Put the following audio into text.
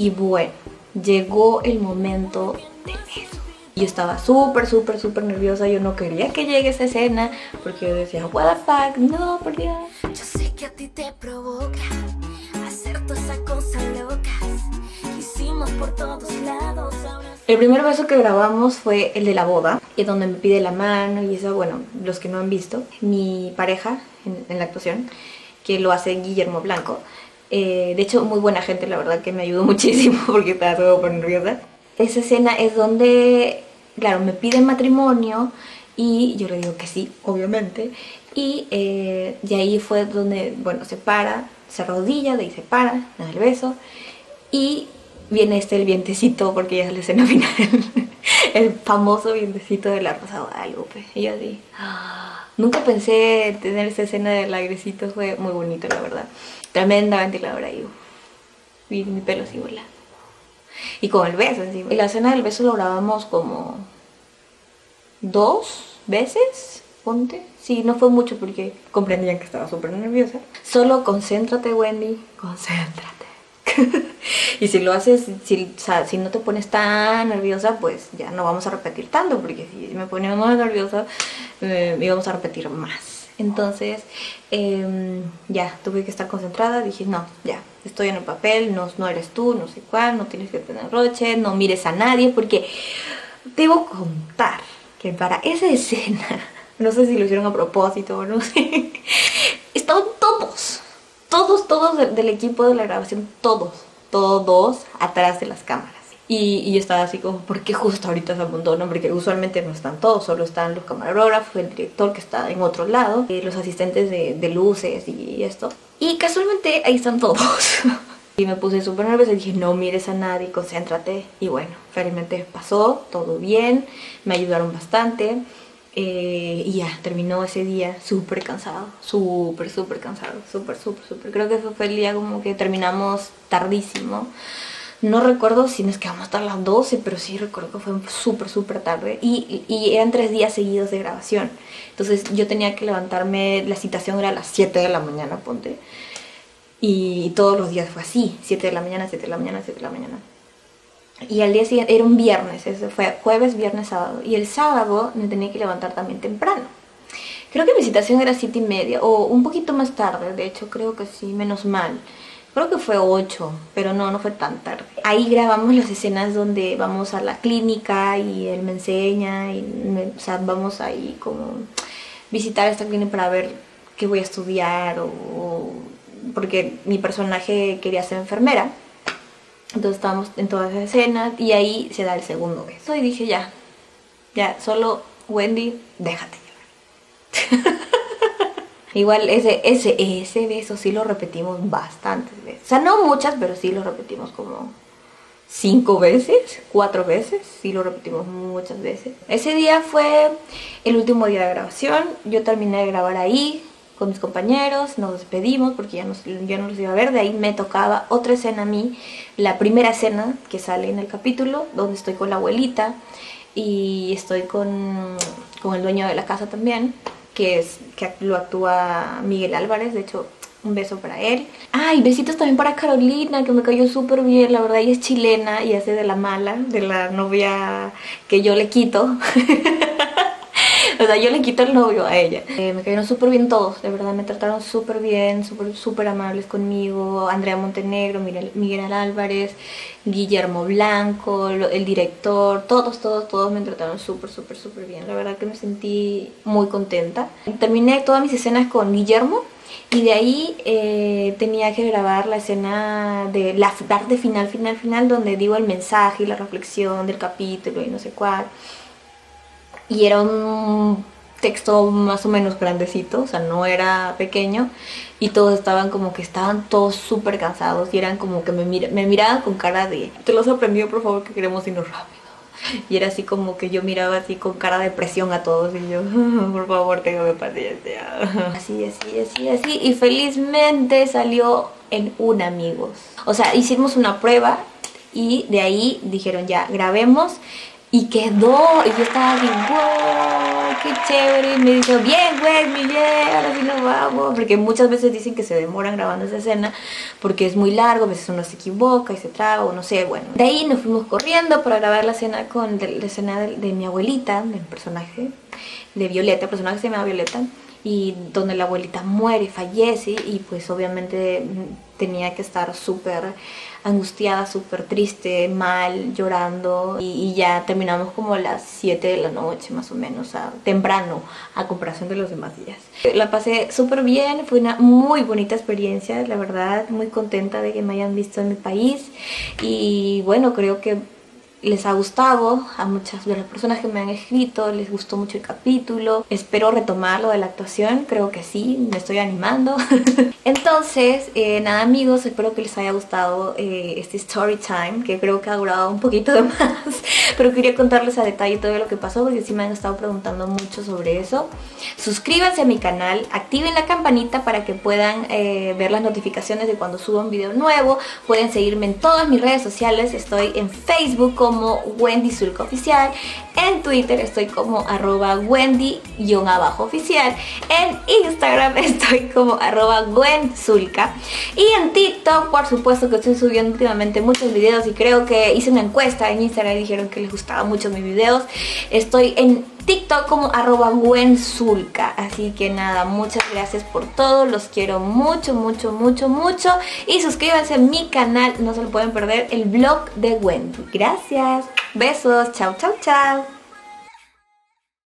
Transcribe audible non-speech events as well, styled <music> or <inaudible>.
Y bueno, llegó el momento del beso. Yo estaba súper, súper, súper nerviosa. Yo no quería que llegue esa escena porque yo decía, what the fuck, no, por Dios. Yo sé que a ti te provoca hacer todas esas cosas locas hicimos por todos lados. Ahora El primer beso que grabamos fue el de la boda, y donde me pide la mano y eso, bueno, los que no han visto, mi pareja en, en la actuación, que lo hace Guillermo Blanco. Eh, de hecho, muy buena gente, la verdad que me ayudó <laughs> muchísimo porque estaba súper nerviosa. Esa escena es donde, claro, me pide matrimonio y yo le digo que sí, obviamente. Y, eh, y ahí fue donde, bueno, se para, se arrodilla, de ahí se para, da el beso. Y viene este el vientecito, porque ya es la escena <laughs> final, el famoso vientecito de la Rosa Guadalupe. Y yo así, ah, nunca pensé tener esa escena del airecito, fue muy bonito, la verdad. Tremenda ventiladora y, y mi pelo así volando. Y con el beso encima. Y la escena del beso lo grabamos como dos veces, ponte. Sí, no fue mucho porque comprendían que estaba súper nerviosa. Solo concéntrate, Wendy, concéntrate. <laughs> y si lo haces, si, si no te pones tan nerviosa, pues ya no vamos a repetir tanto, porque si me ponía más nerviosa, eh, íbamos a repetir más. Entonces, em, ya, tuve que estar concentrada, dije, no, ya, estoy en el papel, no, no eres tú, no sé cuál, no tienes que tener roche, no mires a nadie, porque debo contar que para esa <laughs> escena, no sé si lo hicieron a propósito o no sé, <laughs> estaban todos, todos, todos del equipo de la grabación, todos, todos atrás de las cámaras. Y, y yo estaba así como, ¿por qué justo ahorita se amontonan? Porque usualmente no están todos, solo están los camarógrafos, el director que está en otro lado, eh, los asistentes de, de luces y esto. Y casualmente ahí están todos. <laughs> Y me puse súper nerviosa y dije, no mires a nadie, concéntrate. Y bueno, felizmente pasó, todo bien, me ayudaron bastante. Eh, y ya, terminó ese día súper cansado, súper, súper cansado, súper, súper, súper. Creo que ese fue el día como que terminamos tardísimo. No recuerdo si nos quedamos hasta las 12, pero sí recuerdo que fue súper, súper tarde. Y, y eran tres días seguidos de grabación. Entonces yo tenía que levantarme, la citación era a las 7 de la mañana, ponte. Y todos los días fue así, 7 de la mañana, 7 de la mañana, 7 de la mañana. Y al día siguiente, era un viernes, ese fue jueves, viernes, sábado. Y el sábado me tenía que levantar también temprano. Creo que mi citación era 7 y media, o un poquito más tarde, de hecho, creo que sí, menos mal. Creo que fue 8, pero no, no fue tan tarde. Ahí grabamos las escenas donde vamos a la clínica y él me enseña, y me- o sea, vamos ahí como visitar esta clínica para ver qué voy a estudiar o- porque mi personaje quería ser enfermera. Entonces estábamos en todas esas escenas y ahí se da el segundo beso y dije ya, ya, solo Wendy, déjate llevar. <laughs> Igual ese, ese, ese beso sí lo repetimos bastantes veces. O sea, no muchas, pero sí lo repetimos como cinco veces, cuatro veces, sí lo repetimos muchas veces. Ese día fue el último día de grabación, yo terminé de grabar ahí con mis compañeros, nos despedimos porque ya, nos, ya no los iba a ver, de ahí me tocaba otra escena a mí, la primera escena que sale en el capítulo, donde estoy con la abuelita y estoy con, con el dueño de la casa también, que, es, que lo actúa Miguel Álvarez, de hecho un beso para él. Ay, besitos también para Carolina, que me cayó súper bien, la verdad, ella es chilena y hace de la mala, de la novia que yo le quito. <laughs> <laughs> o sea, yo le quito el novio a ella. Eh, me cayeron súper bien todos, de verdad, me trataron súper bien, súper súper amables conmigo. Andrea Montenegro, Miguel, Álvarez, Guillermo Blanco, el director, todos, todos, todos me trataron súper, súper, súper bien. La verdad que me sentí muy contenta. Terminé todas mis escenas con Guillermo. Y de ahí eh, tenía que grabar la escena de la parte final, final, final, donde digo el mensaje y la reflexión del capítulo y no sé cuál. Y era un texto más o menos grandecito, o sea, no era pequeño. Y todos estaban como que estaban todos súper cansados y eran como que me, mira- me miraban con cara de, te lo has aprendido, por favor, que queremos irnos rápido. Y era así como que yo miraba así con cara de presión a todos y yo, <laughs> por favor, tengo paciencia. <laughs> Así, así, así, así. Y felizmente salió en un amigos. O sea, hicimos una prueba y de ahí dijeron ya, grabemos Y quedó, y yo estaba así, wow, qué chévere. Y me dijo, bien, Wendy, bien, ahora sí nos vamos. Porque muchas veces dicen que se demoran grabando esa escena porque es muy largo, a veces uno se equivoca y se traba, o no sé, bueno. De ahí nos fuimos corriendo para grabar la escena con la escena de, de mi abuelita, del personaje de Violeta, el personaje se llama Violeta y donde la abuelita muere, fallece y pues obviamente tenía que estar súper angustiada, súper triste, mal, llorando y, ya terminamos como las 7 de la noche más o menos, a, temprano a comparación de los demás días. La pasé súper bien, fue una muy bonita experiencia, la verdad, muy contenta de que me hayan visto en mi país y bueno, creo que les ha gustado, a muchas de las personas que me han escrito les gustó mucho el capítulo, espero retomar lo de la actuación, creo que sí, me estoy animando. <laughs> Entonces, eh, nada amigos, espero que les haya gustado eh, este story time, que creo que ha durado un poquito de más, <laughs> pero quería contarles a detalle todo lo que pasó porque sí me han estado preguntando mucho sobre eso. Suscríbanse a mi canal, activen la campanita para que puedan eh, ver las notificaciones de cuando suba un video nuevo, pueden seguirme en todas mis redes sociales, estoy en Facebook, como Wendy Zulka Oficial. En Twitter estoy como arroba Wendy-oficial. En Instagram <laughs> estoy como arroba Gwen Y en TikTok, por supuesto que estoy subiendo últimamente muchos videos y creo que hice una encuesta en Instagram y dijeron que les gustaban mucho mis videos. Estoy en TikTok como arroba. Así que nada, muchas gracias por todo. Los quiero mucho, mucho, mucho, mucho. Y suscríbanse a mi canal. No se lo pueden perder el vlog de Wendy. Gracias. Besos. Chao, chao, chao.